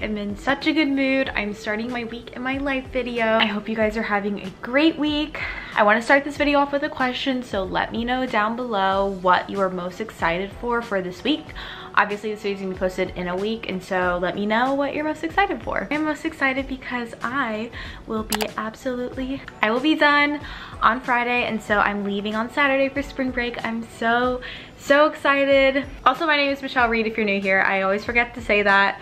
am in such a good mood. I'm starting my week in my life video. I hope you guys are having a great week. I want to start this video off with a question, so let me know down below what you are most excited for for this week. Obviously this video is going to be posted in a week and so let me know what you're most excited for. I'm most excited because I will be absolutely, I will be done on Friday and so I'm leaving on Saturday for spring break. I'm so, so excited. Also my name is Michelle Reed if you're new here. I always forget to say that.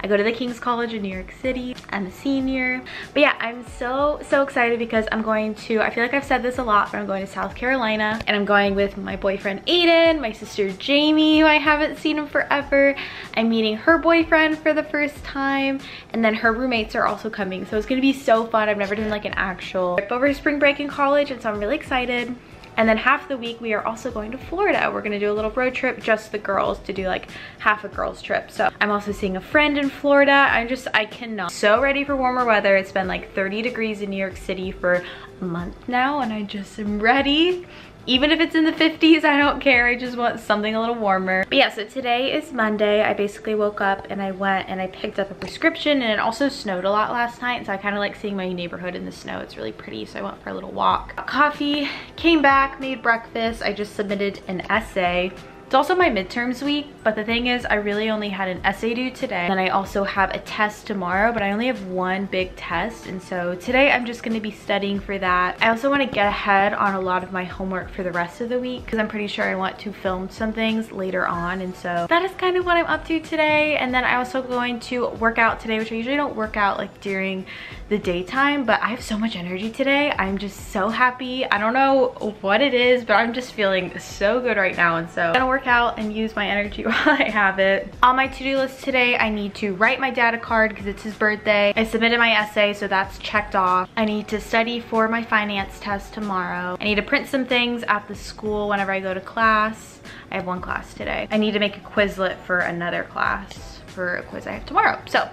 I go to the King's College in New York City. I'm a senior. But yeah, I'm so, so excited because I'm going to, I feel like I've said this a lot, but I'm going to South Carolina and I'm going with my boyfriend Aiden, my sister Jamie, who I haven't seen in forever. I'm meeting her boyfriend for the first time and then her roommates are also coming. So it's gonna be so fun. I've never done like an actual trip over spring break in college and so I'm really excited. And then half the week we are also going to Florida. We're gonna do a little road trip, just the girls to do like half a girls trip. So I'm also seeing a friend in Florida. I'm just, I cannot. So ready for warmer weather. It's been like 30 degrees in New York City for a month now and I just am ready even if it's in the 50s, I don't care. I just want something a little warmer. But yeah, so today is Monday. I basically woke up and I went and I picked up a prescription and it also snowed a lot last night. So I kind of like seeing my neighborhood in the snow. It's really pretty. So I went for a little walk. Coffee, came back, made breakfast. I just submitted an essay it's also my midterms week, but the thing is I really only had an essay due today. And I also have a test tomorrow, but I only have one big test. And so today I'm just gonna be studying for that. I also wanna get ahead on a lot of my homework for the rest of the week because I'm pretty sure I want to film some things later on. And so that is kind of what I'm up to today. And then I'm also going to work out today, which I usually don't work out like during the daytime, but I have so much energy today. I'm just so happy. I don't know what it is, but I'm just feeling so good right now. And so I'm gonna work out and use my energy while I have it. On my to-do list today, I need to write my dad a card because it's his birthday. I submitted my essay, so that's checked off. I need to study for my finance test tomorrow. I need to print some things at the school whenever I go to class. I have one class today. I need to make a Quizlet for another class for a quiz I have tomorrow. So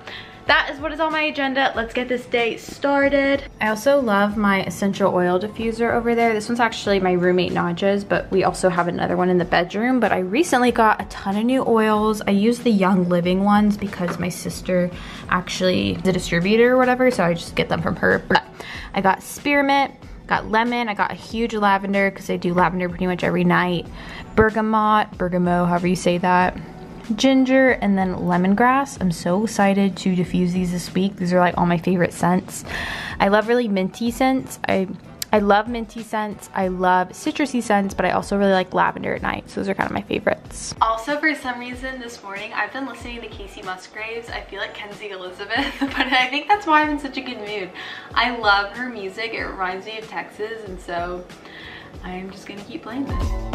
that is what is on my agenda. Let's get this day started. I also love my essential oil diffuser over there. This one's actually my roommate Naja's, but we also have another one in the bedroom. But I recently got a ton of new oils. I use the Young Living ones because my sister actually is a distributor or whatever, so I just get them from her. But I got spearmint, got lemon, I got a huge lavender because I do lavender pretty much every night. Bergamot, bergamot, however you say that ginger, and then lemongrass. I'm so excited to diffuse these this week. These are like all my favorite scents. I love really minty scents. I I love minty scents. I love citrusy scents, but I also really like lavender at night. So those are kind of my favorites. Also, for some reason this morning, I've been listening to Kacey Musgraves. I feel like Kenzie Elizabeth, but I think that's why I'm in such a good mood. I love her music. It reminds me of Texas, and so I'm just gonna keep playing this.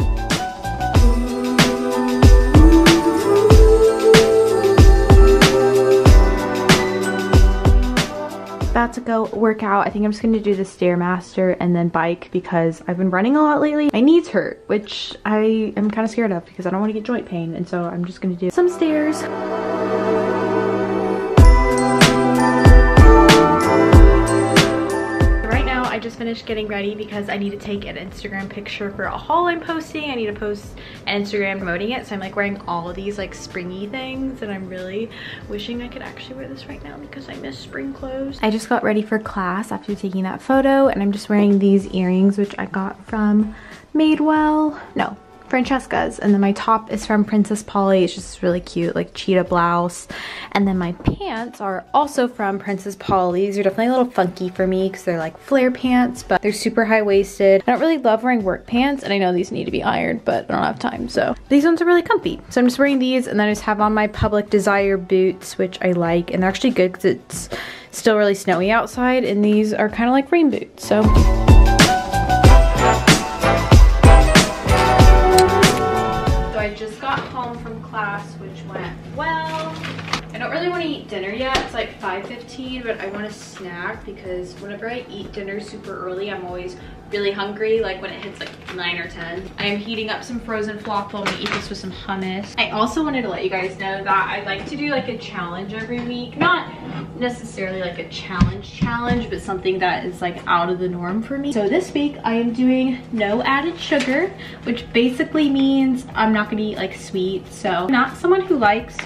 About to go work out. I think I'm just gonna do the Stairmaster and then bike because I've been running a lot lately. My knees hurt, which I am kind of scared of because I don't want to get joint pain. And so I'm just gonna do some stairs. Just finished getting ready because I need to take an Instagram picture for a haul I'm posting. I need to post an Instagram promoting it. So I'm like wearing all of these like springy things and I'm really wishing I could actually wear this right now because I miss spring clothes. I just got ready for class after taking that photo and I'm just wearing these earrings which I got from Madewell. No, Francesca's. And then my top is from Princess Polly. It's just really cute, like cheetah blouse. And then my pants are also from Princess Polly. These are definitely a little funky for me because they're like flare pants, but they're super high-waisted. I don't really love wearing work pants, and I know these need to be ironed, but I don't have time, so. These ones are really comfy. So I'm just wearing these, and then I just have on my Public Desire boots, which I like, and they're actually good because it's still really snowy outside, and these are kind of like rain boots, so. To eat dinner yet. It's like 5.15, but I want a snack because whenever I eat dinner super early, I'm always really hungry, like when it hits like 9 or 10. I am heating up some frozen falafel. I'm gonna eat this with some hummus. I also wanted to let you guys know that I like to do like a challenge every week. Not necessarily like a challenge challenge, but something that is like out of the norm for me. So this week I am doing no added sugar, which basically means I'm not gonna eat like sweet. So I'm not someone who likes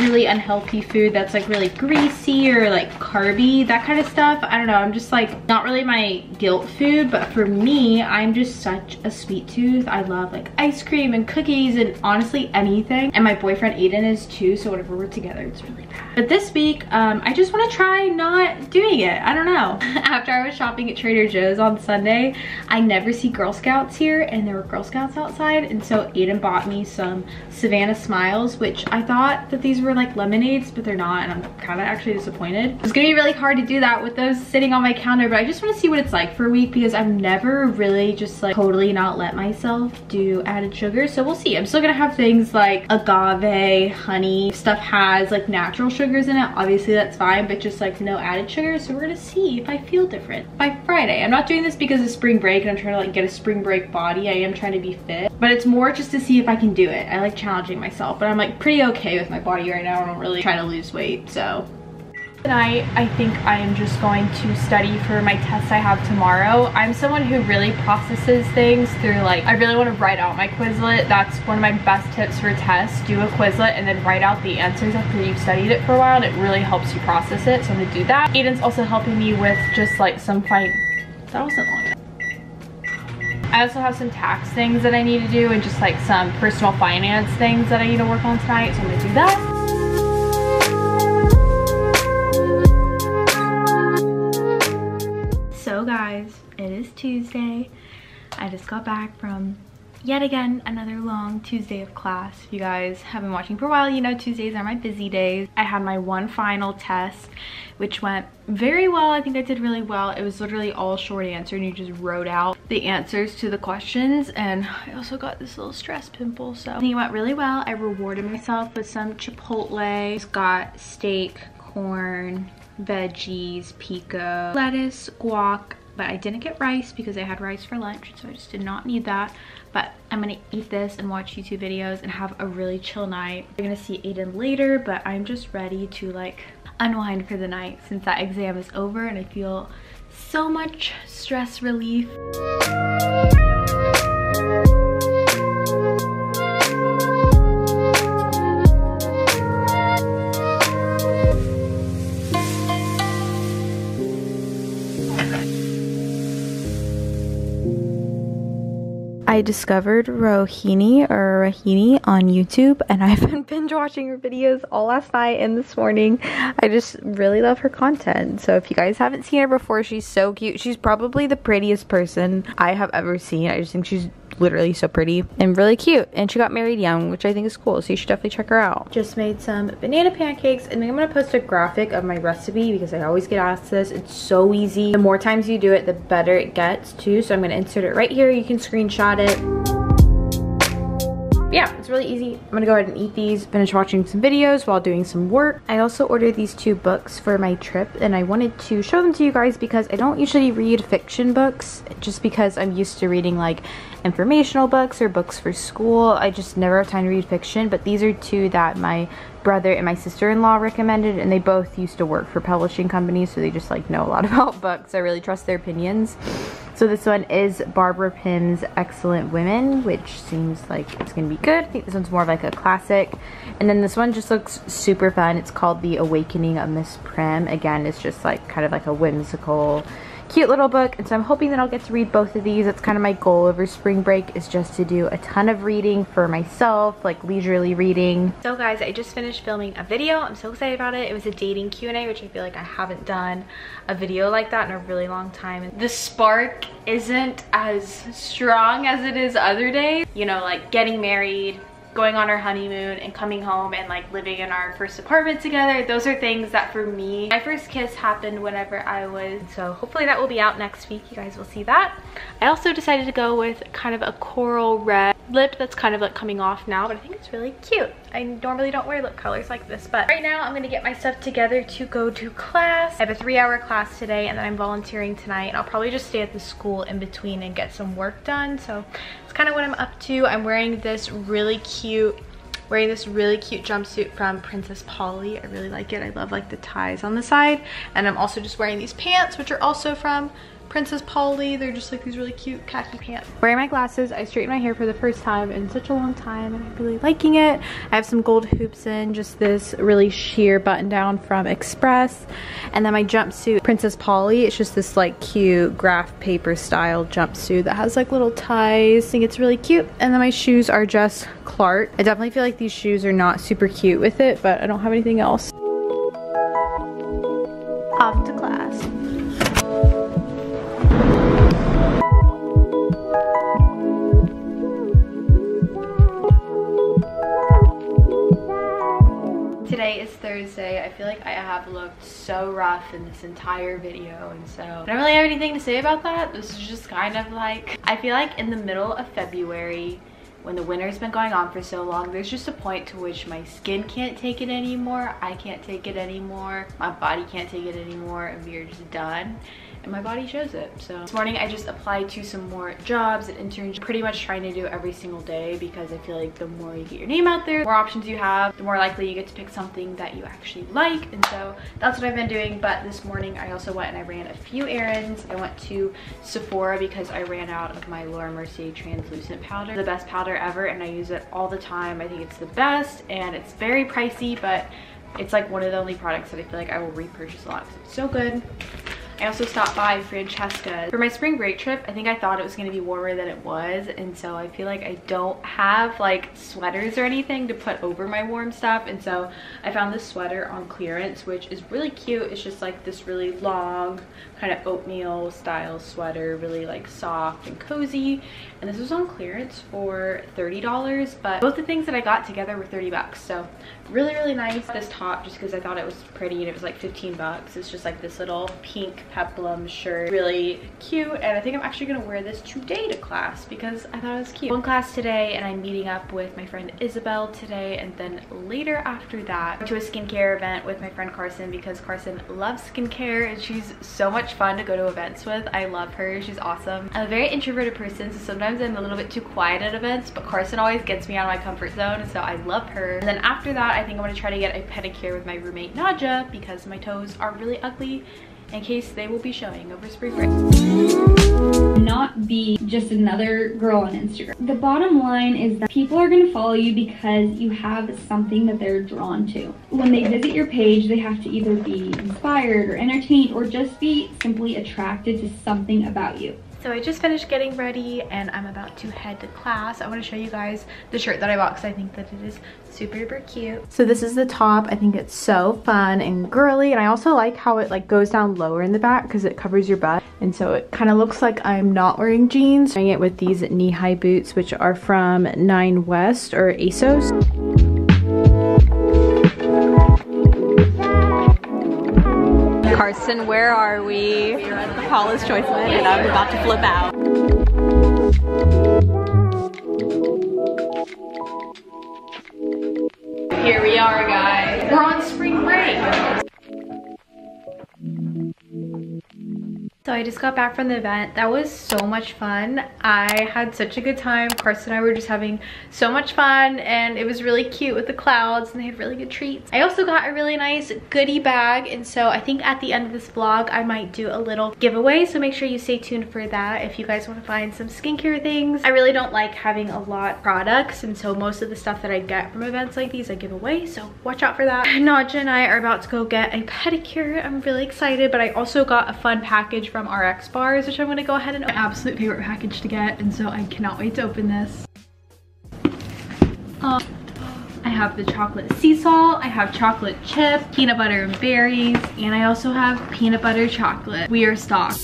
really unhealthy food that's like really greasy or like carby, that kind of stuff. I don't know, I'm just like not really my guilt food, but for me, I'm just such a sweet tooth. I love like ice cream and cookies and honestly anything. And my boyfriend Aiden is too, so whenever we're together, it's really bad. But this week, um, I just wanna try not doing it. I don't know. After I was shopping at Trader Joe's on Sunday, I never see Girl Scouts here and there were Girl Scouts outside. And so Aiden bought me some Savannah Smiles, which I thought that these were like lemonades, but they're not. And I'm kind of actually disappointed. It's gonna be really hard to do that with those sitting on my counter, but I just wanna see what it's like for a week because I've never really just like totally not let myself do added sugar. So we'll see. I'm still gonna have things like agave, honey, stuff has like natural sugars in it. Obviously that's fine, but just like no added sugar. So we're gonna see if I feel different by Friday. I'm not doing this because of spring break and I'm trying to like get a spring break body. I am trying to be fit, but it's more just to see if I can do it. I like challenging myself, but I'm like pretty okay with my body right now. I don't really try to lose weight, so Tonight, I think I am just going to study for my tests I have tomorrow. I'm someone who really processes things through like, I really want to write out my Quizlet. That's one of my best tips for tests. Do a Quizlet and then write out the answers after you've studied it for a while and it really helps you process it. So I'm going to do that. Aiden's also helping me with just like some fight. That wasn't long enough. I also have some tax things that I need to do and just like some personal finance things that I need to work on tonight. So I'm going to do that. Guys, it is Tuesday. I just got back from yet again another long Tuesday of class. If you guys have been watching for a while, you know Tuesdays are my busy days. I had my one final test, which went very well. I think I did really well. It was literally all short answer and you just wrote out the answers to the questions. And I also got this little stress pimple. So it went really well. I rewarded myself with some Chipotle. Just got steak, corn, veggies, pico, lettuce, guac, but I didn't get rice because I had rice for lunch, so I just did not need that. But I'm gonna eat this and watch YouTube videos and have a really chill night. I'm gonna see Aiden later, but I'm just ready to like unwind for the night since that exam is over and I feel so much stress relief. I discovered Rohini or Rahini on YouTube and I've been binge watching her videos all last night and this morning. I just really love her content. So if you guys haven't seen her before, she's so cute. She's probably the prettiest person I have ever seen. I just think she's literally so pretty and really cute. And she got married young, which I think is cool. So you should definitely check her out. Just made some banana pancakes and I'm to post a graphic of my recipe because I always get asked this. It's so easy. The more times you do it, the better it gets too. So I'm to insert it right here. You can screenshot it yeah, it's really easy. I'm gonna go ahead and eat these, finish watching some videos while doing some work. I also ordered these two books for my trip and I wanted to show them to you guys because I don't usually read fiction books just because I'm used to reading like informational books or books for school. I just never have time to read fiction, but these are two that my brother and my sister-in-law recommended and they both used to work for publishing companies so they just like know a lot about books. I really trust their opinions. So this one is Barbara Pym's Excellent Women, which seems like it's gonna be good. I think this one's more of like a classic. And then this one just looks super fun. It's called The Awakening of Miss Prim. Again, it's just like kind of like a whimsical cute little book and so I'm hoping that I'll get to read both of these. That's kind of my goal over spring break is just to do a ton of reading for myself, like leisurely reading. So guys, I just finished filming a video. I'm so excited about it. It was a dating Q&A, which I feel like I haven't done a video like that in a really long time. The spark isn't as strong as it is other days. You know, like getting married, going on our honeymoon and coming home and like living in our first apartment together. Those are things that for me, my first kiss happened whenever I was, so hopefully that will be out next week. You guys will see that. I also decided to go with kind of a coral red lip that's kind of like coming off now, but I think it's really cute. I normally don't wear lip colors like this, but right now I'm gonna get my stuff together to go to class. I have a three hour class today and then I'm volunteering tonight and I'll probably just stay at the school in between and get some work done. So it's kind of what I'm up to. I'm wearing this really cute wearing this really cute jumpsuit from Princess Polly. I really like it. I love like the ties on the side. And I'm also just wearing these pants, which are also from Princess Polly. They're just like these really cute khaki pants. Wearing my glasses, I straightened my hair for the first time in such a long time and I'm really liking it. I have some gold hoops in, just this really sheer button down from Express. And then my jumpsuit, Princess Polly, it's just this like cute graph paper style jumpsuit that has like little ties. I think it's really cute. And then my shoes are just Clark. I definitely feel like these shoes are not super cute with it, but I don't have anything else. Is Thursday. I feel like I have looked so rough in this entire video and so I don't really have anything to say about that. This is just kind of like, I feel like in the middle of February, when the winter's been going on for so long, there's just a point to which my skin can't take it anymore, I can't take it anymore, my body can't take it anymore, and we're just done and my body shows it. So this morning I just applied to some more jobs and internships, pretty much trying to do every single day because I feel like the more you get your name out there, the more options you have, the more likely you get to pick something that you actually like. And so that's what I've been doing. But this morning I also went and I ran a few errands. I went to Sephora because I ran out of my Laura Mercier translucent powder. The best powder ever and I use it all the time. I think it's the best and it's very pricey, but it's like one of the only products that I feel like I will repurchase a lot because it's so good. I also stopped by Francesca's. For my spring break trip, I think I thought it was gonna be warmer than it was. And so I feel like I don't have like sweaters or anything to put over my warm stuff. And so I found this sweater on clearance, which is really cute. It's just like this really long kind of oatmeal style sweater, really like soft and cozy. And this was on clearance for $30, but both the things that I got together were 30 bucks. So really, really nice. This top, just because I thought it was pretty and it was like 15 bucks. It's just like this little pink peplum shirt. Really cute. And I think I'm actually gonna wear this today to class because I thought it was cute. One class today and I'm meeting up with my friend Isabel today. And then later after that, to a skincare event with my friend Carson because Carson loves skincare and she's so much fun to go to events with. I love her. She's awesome. I'm a very introverted person, so sometimes I'm a little bit too quiet at events, but Carson always gets me out of my comfort zone, so I love her. And then after that, I think I'm gonna try to get a pedicure with my roommate Nadja because my toes are really ugly in case they will be showing over spring break. Not be just another girl on Instagram. The bottom line is that people are gonna follow you because you have something that they're drawn to. When they visit your page, they have to either be inspired or entertained or just be simply attracted to something about you. So I just finished getting ready and I'm about to head to class. I want to show you guys the shirt that I bought because I think that it is super, super cute. So this is the top. I think it's so fun and girly and I also like how it like goes down lower in the back because it covers your butt and so it kind of looks like I'm not wearing jeans. I'm wearing it with these knee-high boots which are from Nine West or ASOS. Carson, where are we? We are at the Paula's Choice Land and I'm about to flip out. I just got back from the event. That was so much fun. I had such a good time. Carson and I were just having so much fun and it was really cute with the clouds and they had really good treats. I also got a really nice goodie bag and so I think at the end of this vlog I might do a little giveaway so make sure you stay tuned for that if you guys want to find some skincare things. I really don't like having a lot of products and so most of the stuff that I get from events like these I give away so watch out for that. Nadja and I are about to go get a pedicure. I'm really excited but I also got a fun package from RX bars, which I'm gonna go ahead and my absolute favorite package to get. And so I cannot wait to open this. Uh, I have the chocolate sea salt, I have chocolate chip, peanut butter and berries, and I also have peanut butter chocolate. We are stocked.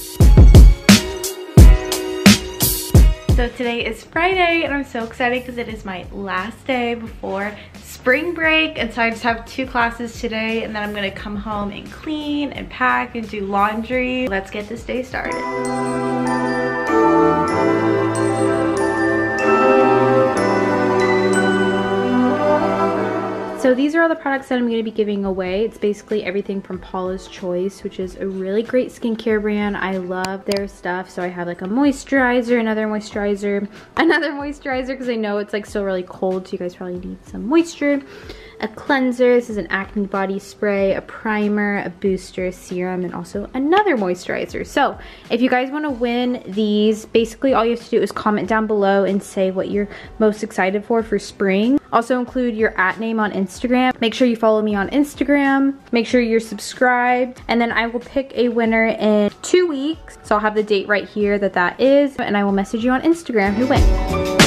So today is Friday and I'm so excited because it is my last day before spring break and so I just have two classes today and then I'm gonna come home and clean and pack and do laundry. Let's get this day started. So these are all the products that I'm going to be giving away. It's basically everything from Paula's Choice, which is a really great skincare brand. I love their stuff. So I have like a moisturizer, another moisturizer, another moisturizer because I know it's like still really cold. So you guys probably need some moisture. A cleanser. This is an acne body spray, a primer, a booster, a serum, and also another moisturizer. So if you guys want to win these, basically all you have to do is comment down below and say what you're most excited for for spring. Also include your at name on Instagram. Make sure you follow me on Instagram. Make sure you're subscribed. And then I will pick a winner in two weeks. So I'll have the date right here that that is. And I will message you on Instagram who wins.